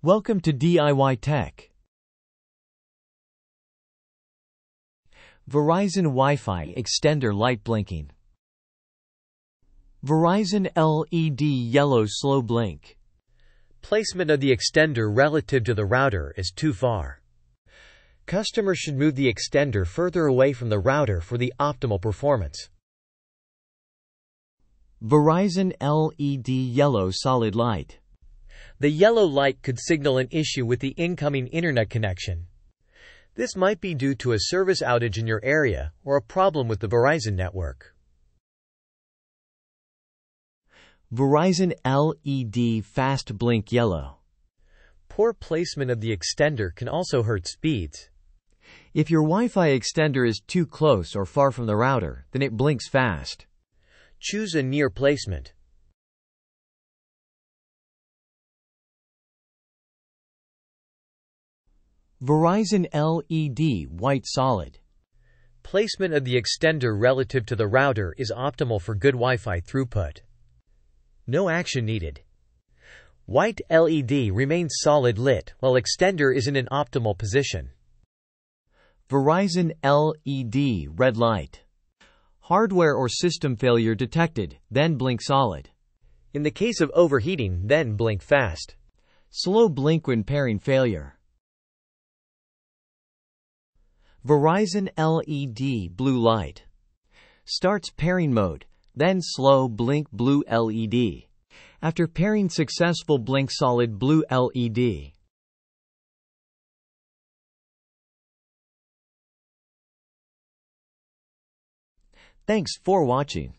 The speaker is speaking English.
Welcome to DIY Tech. Verizon Wi-Fi extender light blinking. Verizon LED yellow slow blink. Placement of the extender relative to the router is too far. Customers should move the extender further away from the router for the optimal performance. Verizon LED yellow solid light. The yellow light could signal an issue with the incoming internet connection. This might be due to a service outage in your area or a problem with the Verizon network. Verizon LED fast blink yellow. Poor placement of the extender can also hurt speeds. If your Wi-Fi extender is too close or far from the router, then it blinks fast. Choose a near placement. Verizon LED white solid. Placement of the extender relative to the router is optimal for good Wi-Fi throughput. No action needed. White LED remains solid lit while extender is in an optimal position. Verizon LED red light. Hardware or system failure detected, then blink solid. In the case of overheating, then blink fast. Slow blink when pairing failure. Verizon LED blue light. Starts pairing mode, then slow blink blue LED. After pairing successful blink solid blue LED. Thanks for watching.